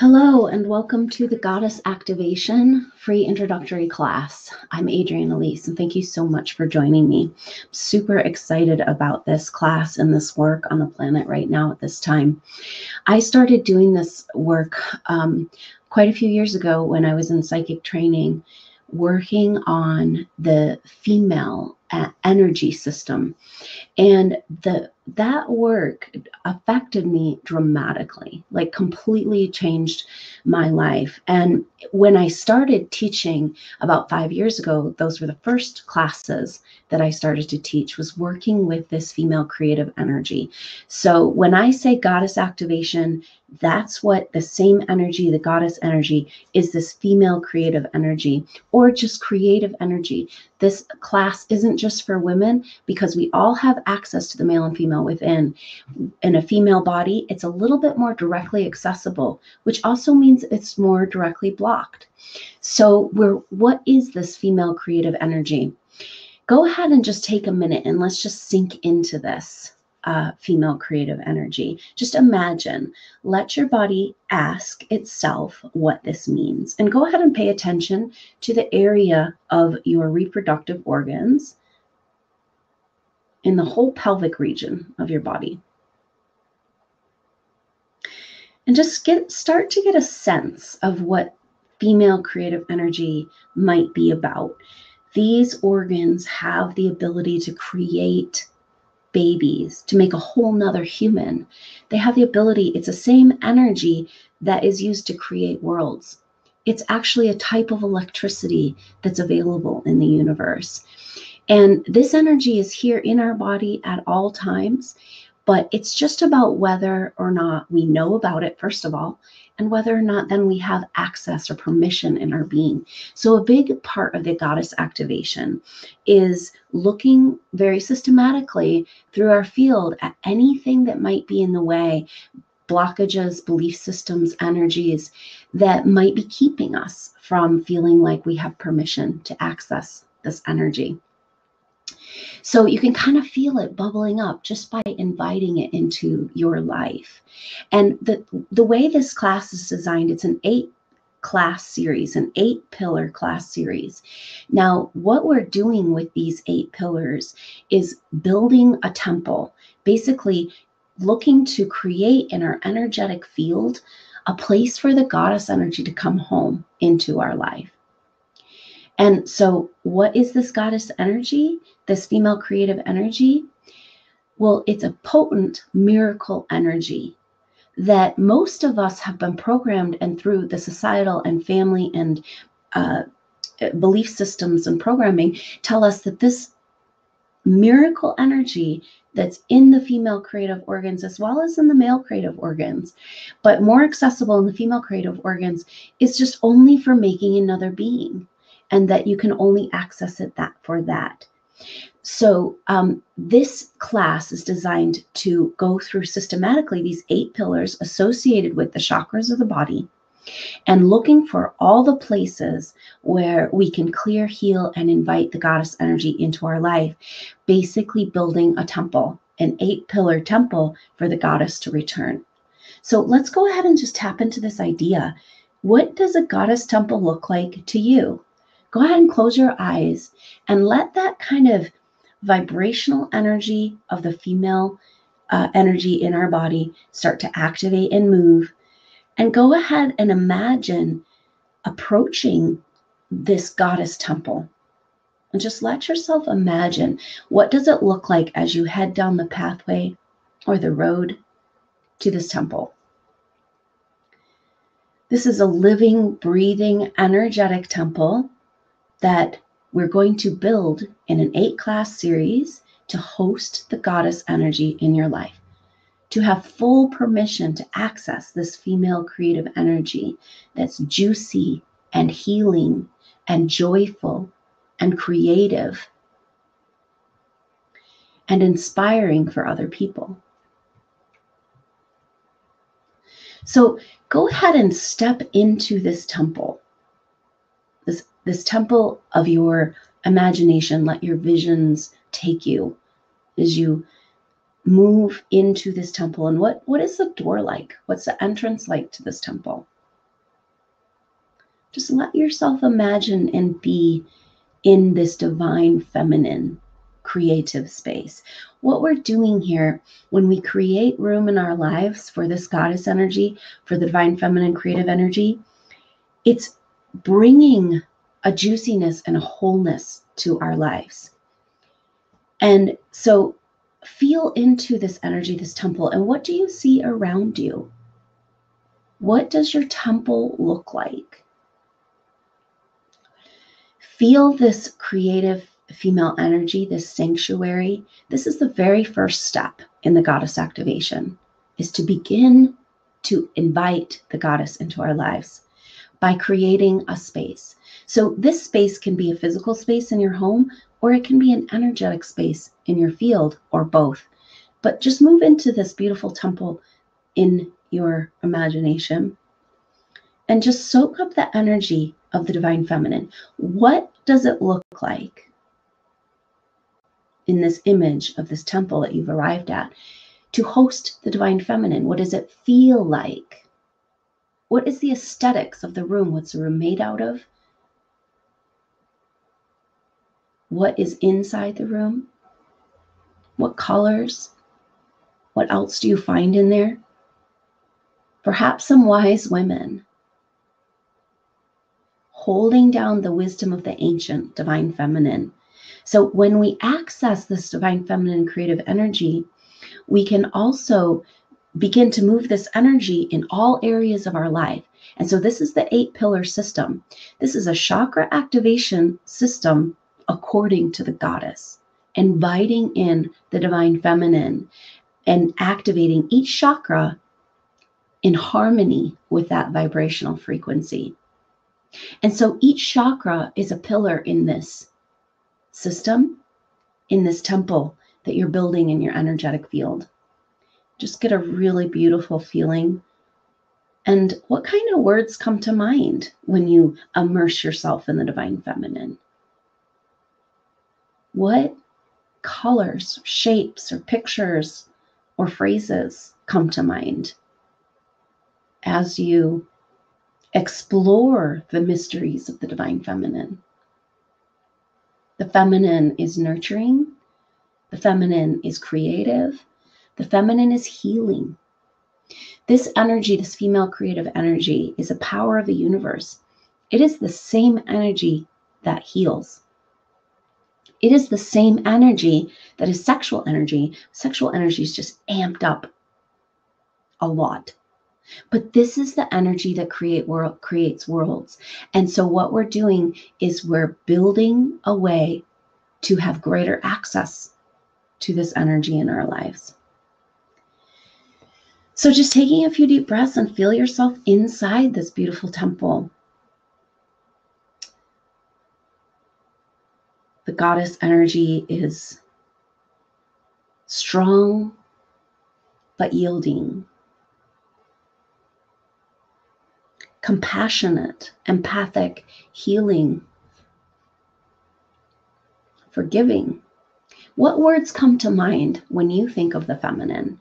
Hello, and welcome to the Goddess Activation free introductory class. I'm Adrienne Elise, and thank you so much for joining me. I'm super excited about this class and this work on the planet right now at this time. I started doing this work um, quite a few years ago when I was in psychic training, working on the female energy system. And the that work affected me dramatically, like completely changed my life. And when I started teaching about five years ago, those were the first classes that I started to teach was working with this female creative energy. So when I say goddess activation, that's what the same energy, the goddess energy, is this female creative energy or just creative energy. This class isn't just for women because we all have access to the male and female within. In a female body, it's a little bit more directly accessible, which also means it's more directly blocked. So, we're, what is this female creative energy? Go ahead and just take a minute and let's just sink into this uh, female creative energy. Just imagine, let your body ask itself what this means. And go ahead and pay attention to the area of your reproductive organs in the whole pelvic region of your body. And just get start to get a sense of what female creative energy might be about. These organs have the ability to create babies, to make a whole nother human. They have the ability, it's the same energy that is used to create worlds. It's actually a type of electricity that's available in the universe. And this energy is here in our body at all times, but it's just about whether or not we know about it, first of all, and whether or not then we have access or permission in our being. So, a big part of the goddess activation is looking very systematically through our field at anything that might be in the way, blockages, belief systems, energies that might be keeping us from feeling like we have permission to access this energy. So you can kind of feel it bubbling up just by inviting it into your life. And the the way this class is designed, it's an eight class series, an eight pillar class series. Now, what we're doing with these eight pillars is building a temple, basically looking to create in our energetic field a place for the goddess energy to come home into our life. And so, what is this goddess energy, this female creative energy? Well, it's a potent miracle energy that most of us have been programmed and through the societal and family and uh, belief systems and programming tell us that this miracle energy that's in the female creative organs as well as in the male creative organs, but more accessible in the female creative organs, is just only for making another being and that you can only access it that for that. So um, this class is designed to go through systematically these eight pillars associated with the chakras of the body and looking for all the places where we can clear, heal, and invite the goddess energy into our life, basically building a temple, an eight pillar temple for the goddess to return. So let's go ahead and just tap into this idea. What does a goddess temple look like to you? Go ahead and close your eyes and let that kind of vibrational energy of the female uh, energy in our body start to activate and move. And go ahead and imagine approaching this goddess temple. And just let yourself imagine what does it look like as you head down the pathway or the road to this temple. This is a living, breathing, energetic temple that we're going to build in an eight class series to host the goddess energy in your life, to have full permission to access this female creative energy that's juicy and healing and joyful and creative and inspiring for other people. So go ahead and step into this temple this temple of your imagination. Let your visions take you as you move into this temple. And what, what is the door like? What's the entrance like to this temple? Just let yourself imagine and be in this divine feminine creative space. What we're doing here when we create room in our lives for this goddess energy, for the divine feminine creative energy, it's bringing a juiciness and a wholeness to our lives. And so feel into this energy, this temple, and what do you see around you? What does your temple look like? Feel this creative female energy, this sanctuary. This is the very first step in the goddess activation is to begin to invite the goddess into our lives by creating a space. So this space can be a physical space in your home or it can be an energetic space in your field or both. But just move into this beautiful temple in your imagination and just soak up the energy of the divine feminine. What does it look like in this image of this temple that you've arrived at to host the divine feminine? What does it feel like? What is the aesthetics of the room? What's the room made out of? What is inside the room? What colors? What else do you find in there? Perhaps some wise women holding down the wisdom of the ancient divine feminine. So when we access this divine feminine creative energy, we can also begin to move this energy in all areas of our life. And so this is the eight pillar system. This is a chakra activation system according to the goddess, inviting in the divine feminine and activating each chakra in harmony with that vibrational frequency. And so each chakra is a pillar in this system, in this temple that you're building in your energetic field. Just get a really beautiful feeling. And what kind of words come to mind when you immerse yourself in the divine feminine? What colors, shapes, or pictures or phrases come to mind as you explore the mysteries of the divine feminine? The feminine is nurturing, the feminine is creative, the feminine is healing. This energy, this female creative energy, is a power of the universe. It is the same energy that heals. It is the same energy that is sexual energy. Sexual energy is just amped up a lot. But this is the energy that create world, creates worlds. And so what we're doing is we're building a way to have greater access to this energy in our lives. So just taking a few deep breaths and feel yourself inside this beautiful temple. Goddess energy is strong but yielding, compassionate, empathic, healing, forgiving. What words come to mind when you think of the feminine?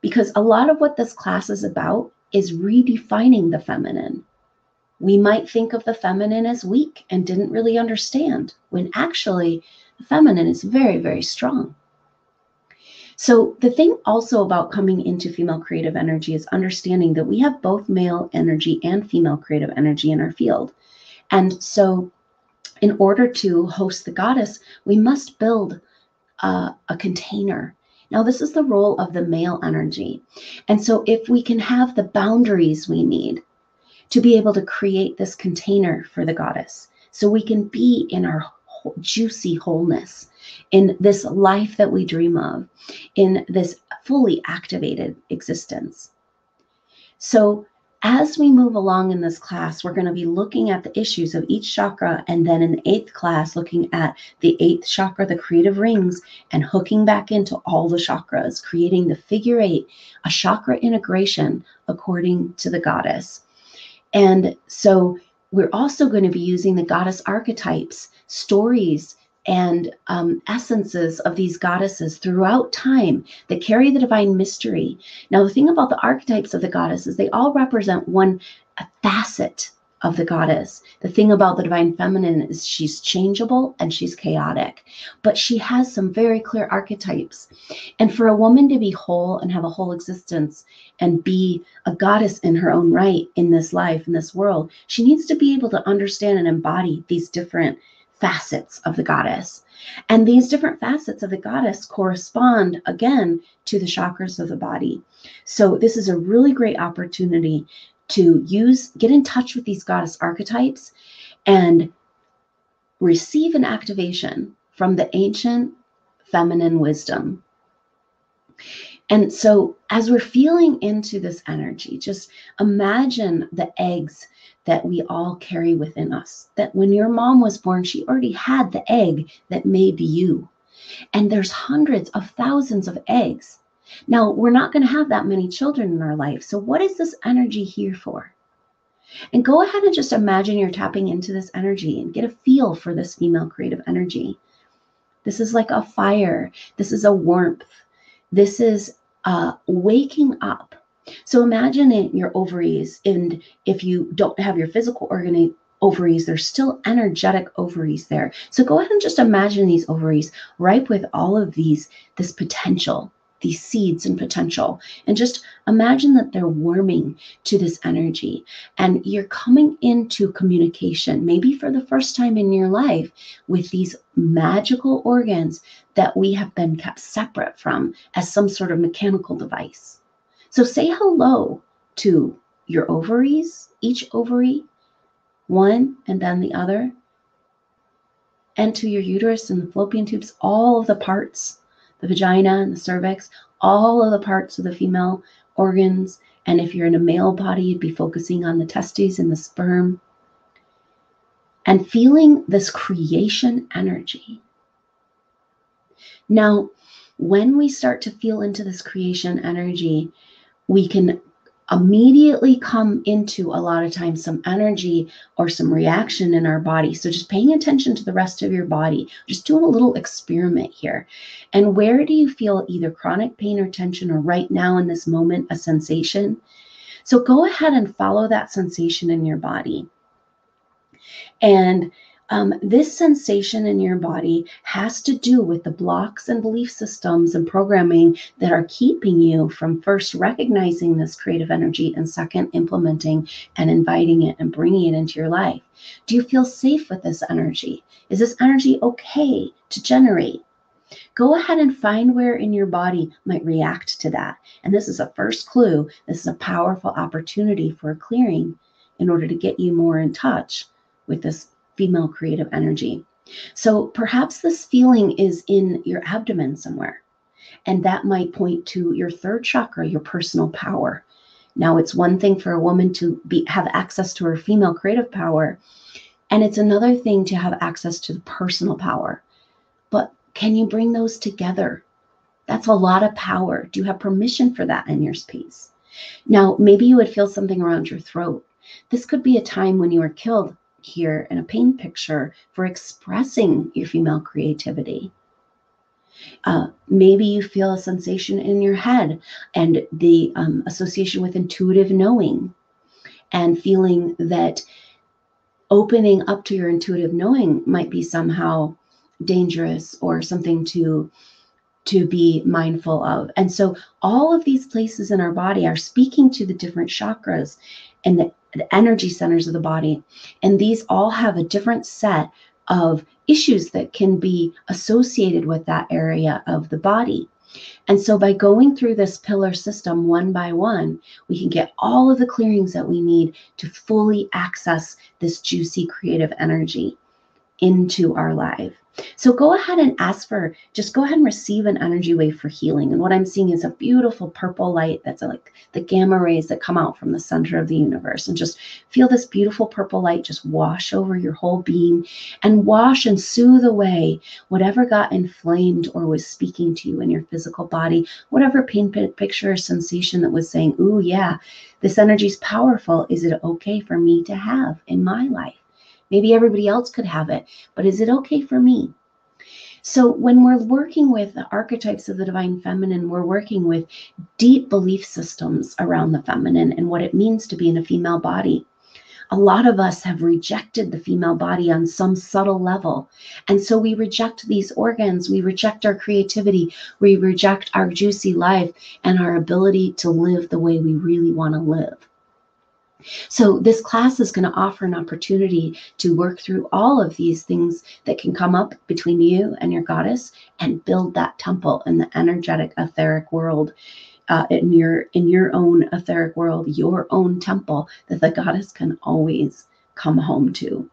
Because a lot of what this class is about is redefining the feminine we might think of the feminine as weak and didn't really understand, when actually the feminine is very, very strong. So, the thing also about coming into female creative energy is understanding that we have both male energy and female creative energy in our field. And so, in order to host the goddess, we must build a, a container now, this is the role of the male energy. And so, if we can have the boundaries we need, to be able to create this container for the goddess so we can be in our juicy wholeness, in this life that we dream of, in this fully activated existence. So, as we move along in this class, we're going to be looking at the issues of each chakra, and then in the eighth class, looking at the eighth chakra, the creative rings, and hooking back into all the chakras, creating the figure eight, a chakra integration according to the goddess. And so we're also going to be using the goddess archetypes, stories, and um, essences of these goddesses throughout time that carry the divine mystery. Now, the thing about the archetypes of the goddesses, they all represent one facet of the goddess. The thing about the divine feminine is she's changeable and she's chaotic, but she has some very clear archetypes. And for a woman to be whole and have a whole existence and be a goddess in her own right in this life, in this world, she needs to be able to understand and embody these different facets of the goddess. And these different facets of the goddess correspond again to the chakras of the body. So, this is a really great opportunity to use, get in touch with these goddess archetypes and receive an activation from the ancient feminine wisdom. And so, as we're feeling into this energy, just imagine the eggs that we all carry within us. That when your mom was born, she already had the egg that made you. And there's hundreds of thousands of eggs now, we're not going to have that many children in our life. So, what is this energy here for? And go ahead and just imagine you're tapping into this energy and get a feel for this female creative energy. This is like a fire, this is a warmth, this is uh, waking up. So, imagine in your ovaries, and if you don't have your physical organ ovaries, there's still energetic ovaries there. So go ahead and just imagine these ovaries ripe with all of these, this potential, these seeds and potential. And just imagine that they're warming to this energy and you're coming into communication, maybe for the first time in your life, with these magical organs that we have been kept separate from as some sort of mechanical device. So say hello to your ovaries, each ovary, one and then the other, and to your uterus and the fallopian tubes, all of the parts the vagina and the cervix, all of the parts of the female organs. And if you're in a male body, you'd be focusing on the testes and the sperm. And feeling this creation energy. Now, when we start to feel into this creation energy, we can immediately come into a lot of times some energy or some reaction in our body. So just paying attention to the rest of your body, just doing a little experiment here. And where do you feel either chronic pain or tension or right now in this moment a sensation? So go ahead and follow that sensation in your body. And um, this sensation in your body has to do with the blocks and belief systems and programming that are keeping you from first recognizing this creative energy and second implementing and inviting it and bringing it into your life. Do you feel safe with this energy? Is this energy okay to generate? Go ahead and find where in your body might react to that. And this is a first clue. This is a powerful opportunity for a clearing in order to get you more in touch with this female creative energy. So perhaps this feeling is in your abdomen somewhere, and that might point to your third chakra, your personal power. Now, it's one thing for a woman to be have access to her female creative power, and it's another thing to have access to the personal power. But can you bring those together? That's a lot of power. Do you have permission for that in your space? Now, maybe you would feel something around your throat. This could be a time when you were killed here in a pain picture for expressing your female creativity. Uh, maybe you feel a sensation in your head and the um, association with intuitive knowing and feeling that opening up to your intuitive knowing might be somehow dangerous or something to to be mindful of. And so all of these places in our body are speaking to the different chakras and the the energy centers of the body. And these all have a different set of issues that can be associated with that area of the body. And so, by going through this pillar system one by one, we can get all of the clearings that we need to fully access this juicy creative energy into our life. So go ahead and ask for, just go ahead and receive an energy wave for healing. And what I'm seeing is a beautiful purple light that's like the gamma rays that come out from the center of the universe. And just feel this beautiful purple light just wash over your whole being and wash and soothe away whatever got inflamed or was speaking to you in your physical body, whatever pain picture or sensation that was saying, Ooh, yeah, this energy is powerful. Is it okay for me to have in my life? Maybe everybody else could have it, but is it okay for me? So, when we're working with the archetypes of the divine feminine, we're working with deep belief systems around the feminine and what it means to be in a female body. A lot of us have rejected the female body on some subtle level. And so we reject these organs, we reject our creativity, we reject our juicy life and our ability to live the way we really want to live. So, this class is going to offer an opportunity to work through all of these things that can come up between you and your goddess and build that temple in the energetic etheric world. Uh, in your in your own etheric world, your own temple that the goddess can always come home to.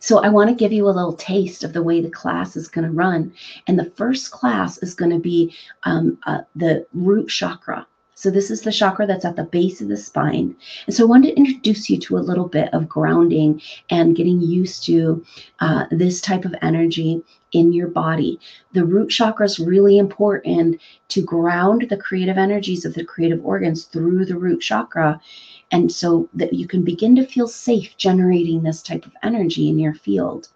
So I want to give you a little taste of the way the class is going to run. And the first class is going to be um, uh, the root chakra. So this is the chakra that's at the base of the spine. And so I wanted to introduce you to a little bit of grounding and getting used to uh, this type of energy in your body. The root chakra is really important to ground the creative energies of the creative organs through the root chakra. And so that you can begin to feel safe generating this type of energy in your field.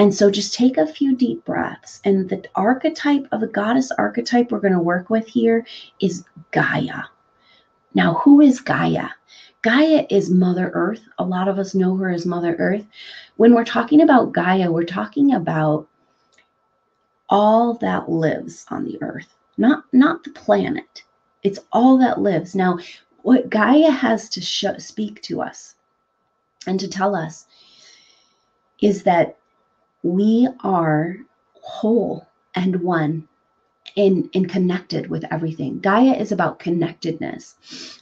And so just take a few deep breaths. And the archetype of the goddess archetype we're going to work with here is Gaia. Now, who is Gaia? Gaia is Mother Earth. A lot of us know her as Mother Earth. When we're talking about Gaia, we're talking about all that lives on the earth, not, not the planet. It's all that lives. Now, what Gaia has to speak to us and to tell us is that we are whole and one in in connected with everything. Gaia is about connectedness.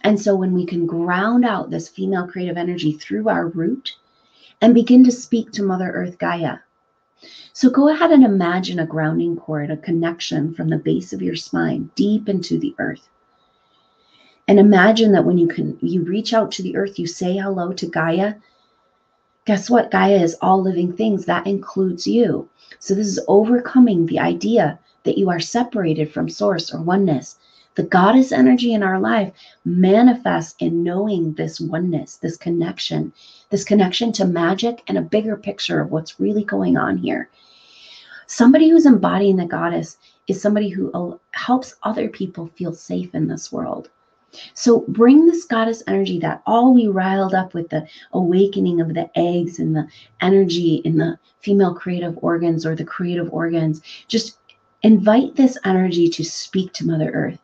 And so when we can ground out this female creative energy through our root and begin to speak to mother earth gaia. So go ahead and imagine a grounding cord a connection from the base of your spine deep into the earth. And imagine that when you can you reach out to the earth you say hello to gaia Guess what? Gaia is all living things. That includes you. So this is overcoming the idea that you are separated from source or oneness. The goddess energy in our life manifests in knowing this oneness, this connection, this connection to magic and a bigger picture of what's really going on here. Somebody who's embodying the goddess is somebody who helps other people feel safe in this world. So bring this goddess energy that all we riled up with the awakening of the eggs and the energy in the female creative organs or the creative organs. Just invite this energy to speak to Mother Earth.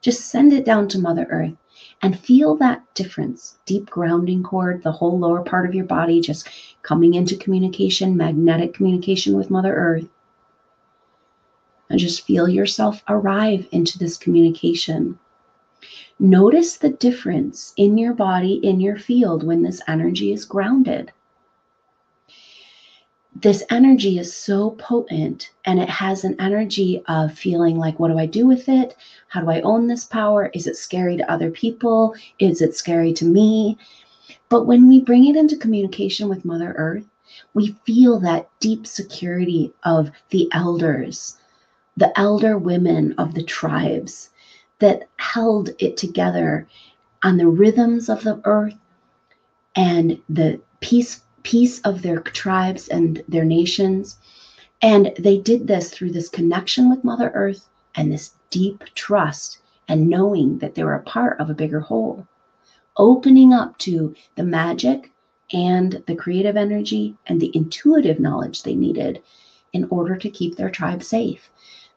Just send it down to Mother Earth and feel that difference. Deep grounding cord, the whole lower part of your body just coming into communication, magnetic communication with Mother Earth. And just feel yourself arrive into this communication. Notice the difference in your body, in your field, when this energy is grounded. This energy is so potent and it has an energy of feeling like, what do I do with it? How do I own this power? Is it scary to other people? Is it scary to me? But when we bring it into communication with Mother Earth, we feel that deep security of the elders, the elder women of the tribes, that held it together on the rhythms of the earth and the peace peace of their tribes and their nations. And they did this through this connection with mother earth and this deep trust and knowing that they were a part of a bigger whole opening up to the magic and the creative energy and the intuitive knowledge they needed in order to keep their tribe safe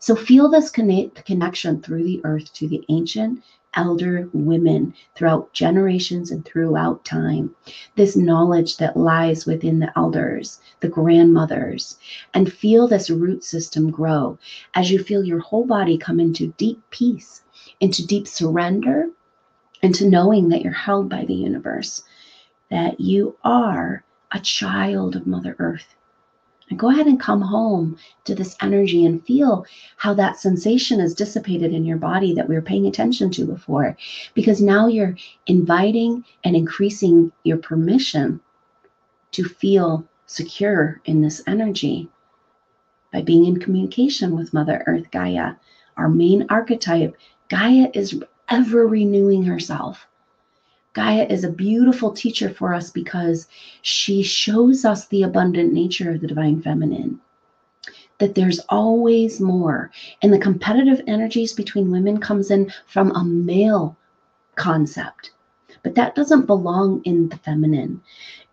so feel this connect, connection through the earth to the ancient elder women throughout generations and throughout time. This knowledge that lies within the elders, the grandmothers, and feel this root system grow as you feel your whole body come into deep peace, into deep surrender, into knowing that you're held by the universe, that you are a child of Mother Earth and go ahead and come home to this energy and feel how that sensation is dissipated in your body that we were paying attention to before. Because now you're inviting and increasing your permission to feel secure in this energy by being in communication with Mother Earth Gaia. Our main archetype, Gaia is ever renewing herself. Gaia is a beautiful teacher for us because she shows us the abundant nature of the divine feminine. That there's always more. And the competitive energies between women comes in from a male concept. but that doesn't belong in the feminine.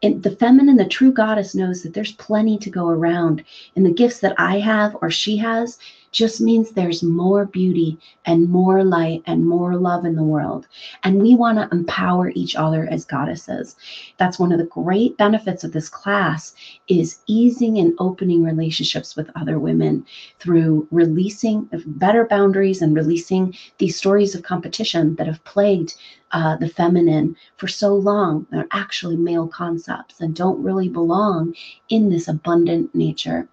And the feminine, the true goddess knows that there's plenty to go around. And the gifts that I have or she has just means there's more beauty and more light and more love in the world. And we want to empower each other as goddesses. That's one of the great benefits of this class is easing and opening relationships with other women through releasing better boundaries and releasing these stories of competition that have plagued uh, the feminine for so long. They're actually male concepts and don't really belong in this abundant nature.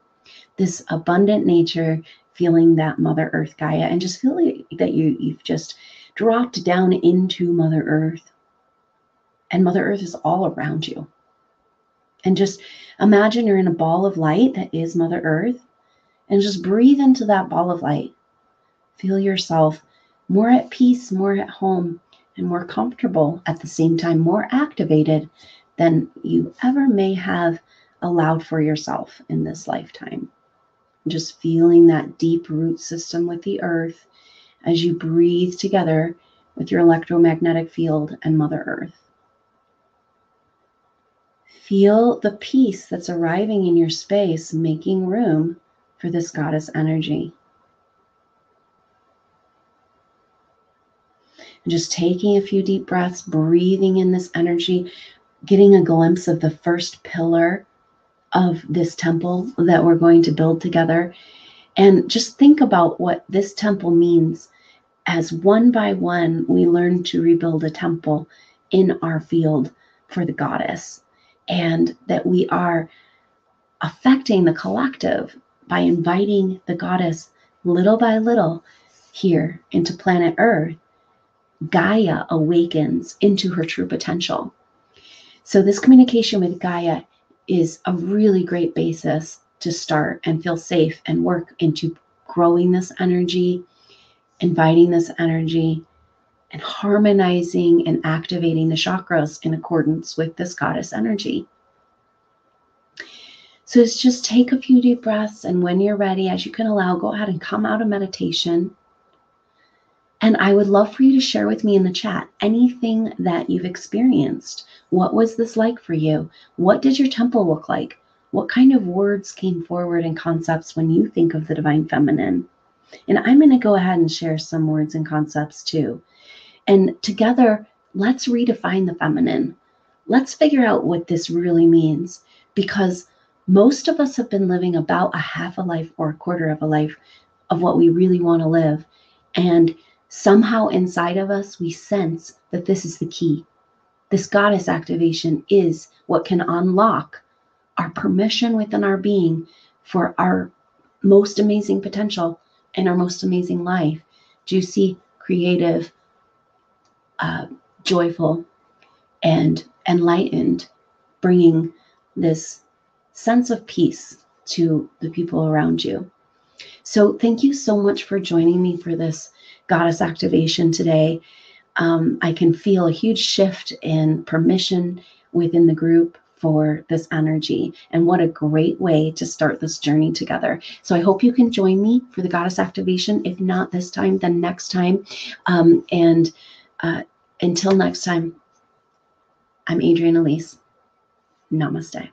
This abundant nature feeling that Mother Earth Gaia and just feeling that you you've just dropped down into Mother Earth. And Mother Earth is all around you. And just imagine you're in a ball of light that is Mother Earth and just breathe into that ball of light. Feel yourself more at peace, more at home, and more comfortable at the same time, more activated than you ever may have allowed for yourself in this lifetime. Just feeling that deep root system with the earth as you breathe together with your electromagnetic field and Mother Earth. Feel the peace that's arriving in your space, making room for this goddess energy. And just taking a few deep breaths, breathing in this energy, getting a glimpse of the first pillar of this temple that we're going to build together. And just think about what this temple means as one by one we learn to rebuild a temple in our field for the goddess. And that we are affecting the collective by inviting the goddess little by little here into planet Earth. Gaia awakens into her true potential. So, this communication with Gaia is a really great basis to start and feel safe and work into growing this energy, inviting this energy, and harmonizing and activating the chakras in accordance with this goddess energy. So it's just take a few deep breaths, and when you're ready, as you can allow, go ahead and come out of meditation. And I would love for you to share with me in the chat anything that you've experienced. What was this like for you? What did your temple look like? What kind of words came forward and concepts when you think of the divine feminine? And I'm going to go ahead and share some words and concepts too. And together, let's redefine the feminine. Let's figure out what this really means because most of us have been living about a half a life or a quarter of a life of what we really want to live. And somehow inside of us, we sense that this is the key. This goddess activation is what can unlock our permission within our being for our most amazing potential and our most amazing life juicy, creative, uh, joyful, and enlightened, bringing this sense of peace to the people around you. So, thank you so much for joining me for this goddess activation today. Um, I can feel a huge shift in permission within the group for this energy. And what a great way to start this journey together. So I hope you can join me for the goddess activation. If not this time, then next time. Um, and uh, until next time, I'm Adrienne Elise. Namaste.